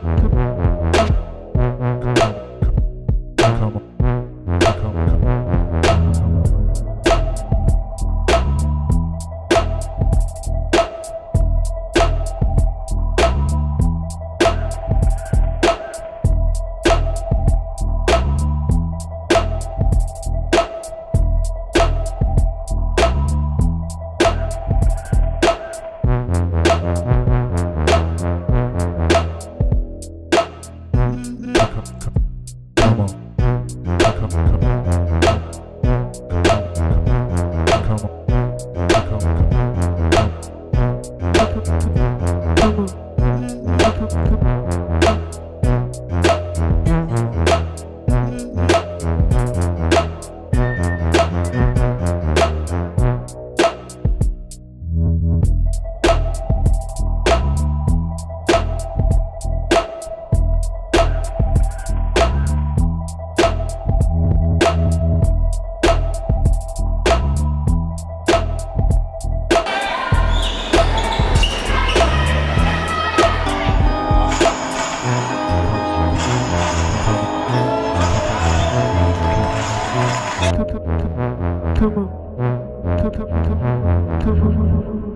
Cup. Come on. 터보 터보 터보 터보